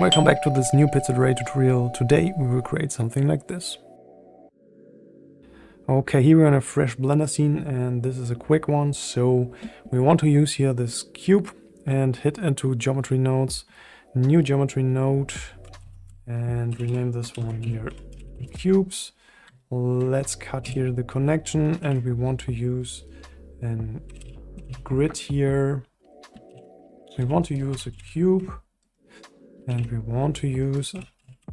Welcome back to this new Pizza del Ray tutorial. Today we will create something like this. Okay, here we're in a fresh Blender scene and this is a quick one. So we want to use here this cube and hit into geometry nodes, new geometry node and rename this one here cubes. Let's cut here the connection and we want to use a grid here. We want to use a cube and we want to use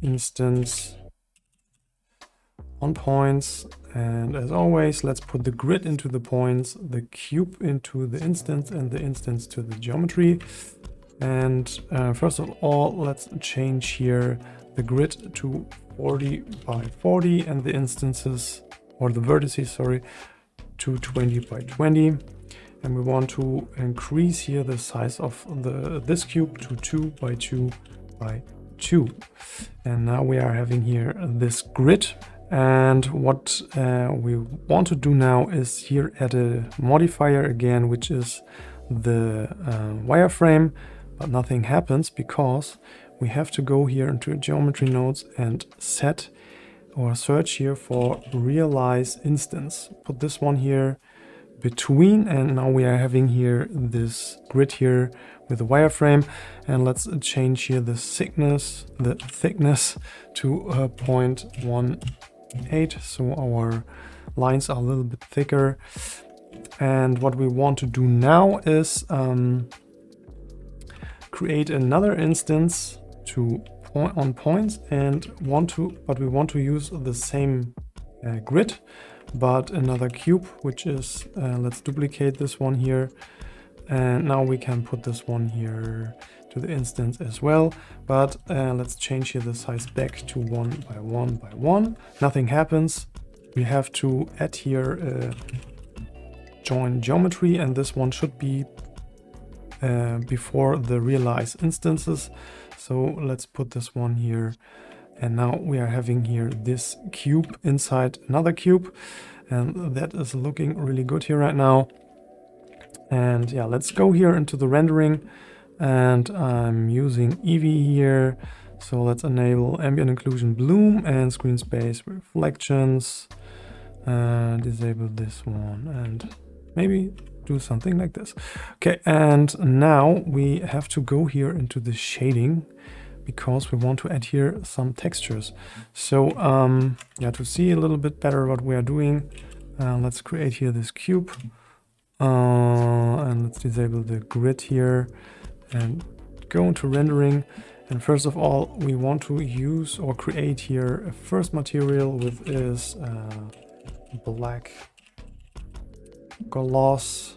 instance on points. And as always let's put the grid into the points the cube into the instance and the instance to the geometry. And uh, first of all let's change here the grid to 40 by 40 and the instances or the vertices sorry to 20 by 20 and we want to increase here the size of the this cube to 2 by 2 by 2 and now we are having here this grid. And what uh, we want to do now is here add a modifier again which is the uh, wireframe. But nothing happens because we have to go here into geometry nodes and set or search here for realize instance. Put this one here between and now we are having here this grid here with the wireframe. And let's change here the thickness the thickness to uh, 0.18 so our lines are a little bit thicker. And what we want to do now is um, create another instance to point on points and want to but we want to use the same uh, grid but another cube, which is, uh, let's duplicate this one here. And now we can put this one here to the instance as well. But uh, let's change here the size back to one by one by one. Nothing happens. We have to add here a join geometry and this one should be uh, before the realize instances. So let's put this one here and now we are having here this cube inside another cube. And that is looking really good here right now. And yeah, let's go here into the rendering. And I'm using Eevee here. So let's enable ambient occlusion bloom and screen space reflections. And disable this one and maybe do something like this. Okay, and now we have to go here into the shading because we want to add here some textures. So um, yeah, to see a little bit better what we are doing, uh, let's create here this cube uh, and let's disable the grid here and go into rendering. And first of all, we want to use or create here a first material with is uh, black gloss.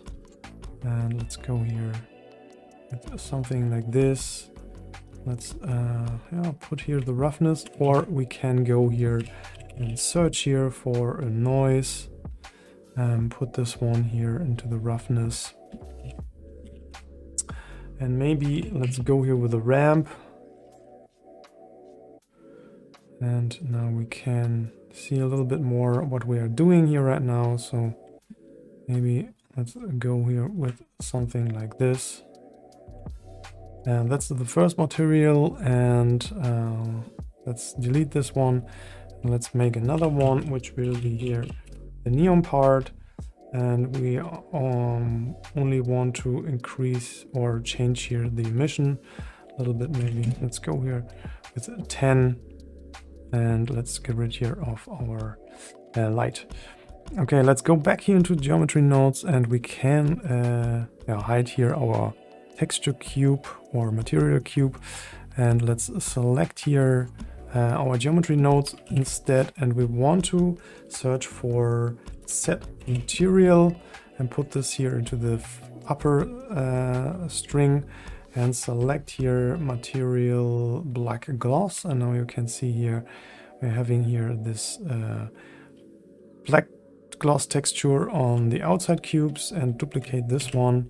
And let's go here with something like this. Let's uh, yeah, put here the roughness or we can go here and search here for a noise and put this one here into the roughness. And maybe let's go here with a ramp. And now we can see a little bit more what we are doing here right now. So maybe let's go here with something like this. And that's the first material and uh, let's delete this one. Let's make another one, which will be here the neon part. And we um, only want to increase or change here the emission a little bit maybe. Let's go here with 10 and let's get rid here of our uh, light. Okay, let's go back here into geometry nodes and we can uh, yeah, hide here our texture cube or material cube and let's select here our geometry nodes instead and we want to search for set material and put this here into the upper uh, string and select here material black gloss. And now you can see here we're having here this uh, black gloss texture on the outside cubes and duplicate this one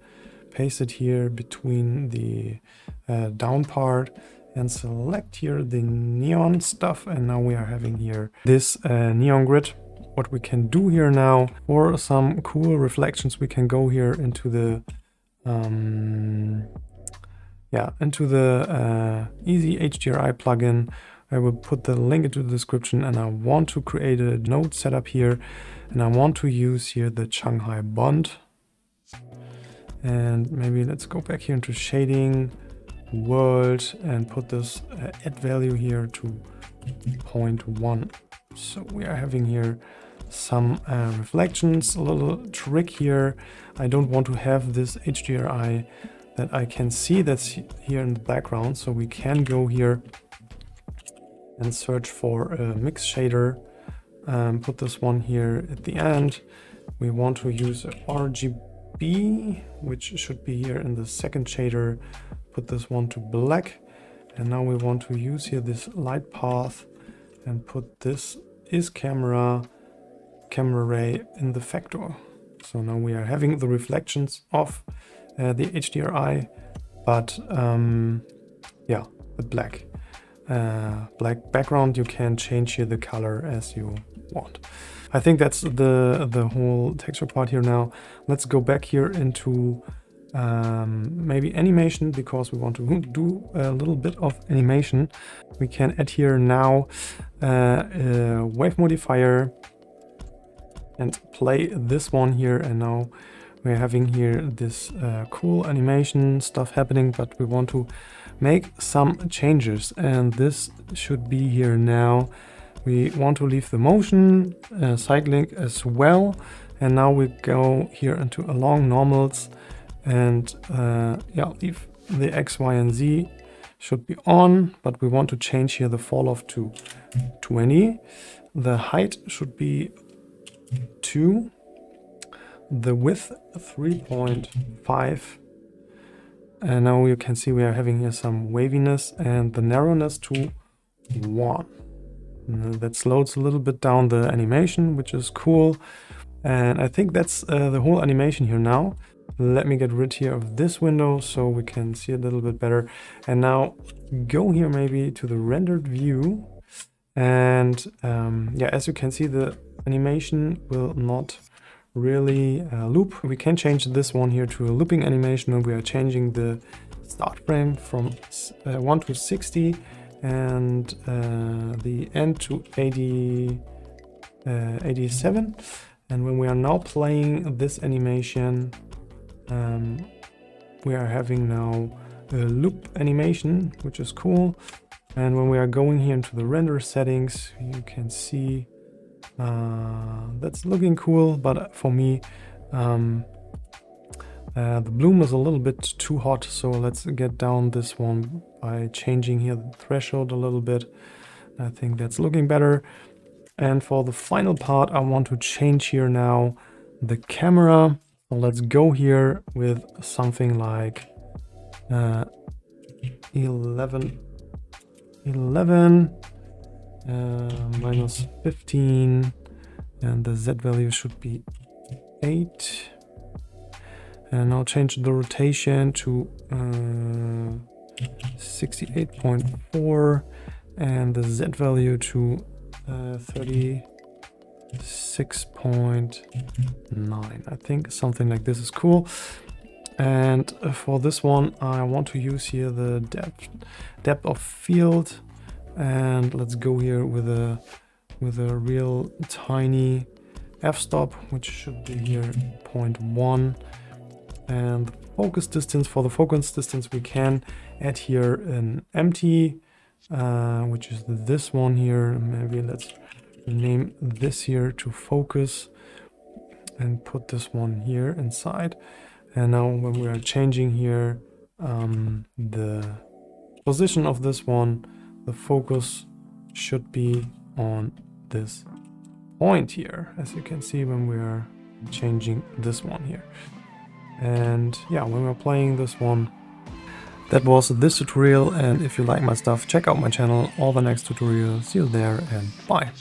paste it here between the uh, down part and select here the neon stuff and now we are having here this uh, neon grid what we can do here now for some cool reflections we can go here into the um, yeah, into the uh, Easy HDRI plugin. I will put the link into the description and I want to create a node setup here and I want to use here the Shanghai Bund. And maybe let's go back here into shading, world and put this uh, add value here to 0.1. So we are having here some uh, reflections, a little trick here. I don't want to have this HDRI that I can see that's here in the background. So we can go here and search for a mix shader. Um, put this one here at the end. We want to use RGB, which should be here in the second shader. Put this one to black. And now we want to use here this light path and put this is camera, camera ray in the factor. So now we are having the reflections of uh, the HDRI, but um, yeah, the black. Uh, black background, you can change here the color as you want. I think that's the, the whole texture part here now. Let's go back here into um, maybe animation because we want to do a little bit of animation. We can add here now uh, a wave modifier and play this one here and now we're having here this uh, cool animation stuff happening, but we want to make some changes and this should be here now. We want to leave the motion uh, cycling as well. And now we go here into along normals and uh, yeah, leave the X, Y, and Z should be on, but we want to change here the fall off to 20. The height should be 2 the width 3.5 and now you can see we are having here some waviness and the narrowness to 1 that slows a little bit down the animation which is cool. And I think that's uh, the whole animation here now let me get rid here of this window so we can see a little bit better and now go here maybe to the rendered view and um, yeah as you can see the animation will not really uh, loop. We can change this one here to a looping animation and we are changing the start frame from uh, 1 to 60 and uh, the end to 80, uh, 87. And when we are now playing this animation, um, we are having now a loop animation, which is cool. And when we are going here into the render settings, you can see uh, that's looking cool, but for me, um, uh, the bloom is a little bit too hot, so let's get down this one by changing here the threshold a little bit. I think that's looking better. And for the final part, I want to change here now the camera. So let's go here with something like uh, 11, 11 uh, minus 15 and the z value should be 8 and I'll change the rotation to uh, 68.4 and the z value to uh, 36.9 I think something like this is cool. And for this one I want to use here the depth depth of field. And let's go here with a with a real tiny f-stop which should be here 0.1 and focus distance for the focus distance we can add here an empty uh, which is this one here. Maybe let's name this here to focus and put this one here inside and now when we are changing here um, the position of this one the focus should be on this point here, as you can see when we are changing this one here. And yeah, when we're playing this one, that was this tutorial and if you like my stuff, check out my channel, all the next tutorials, see you there and bye.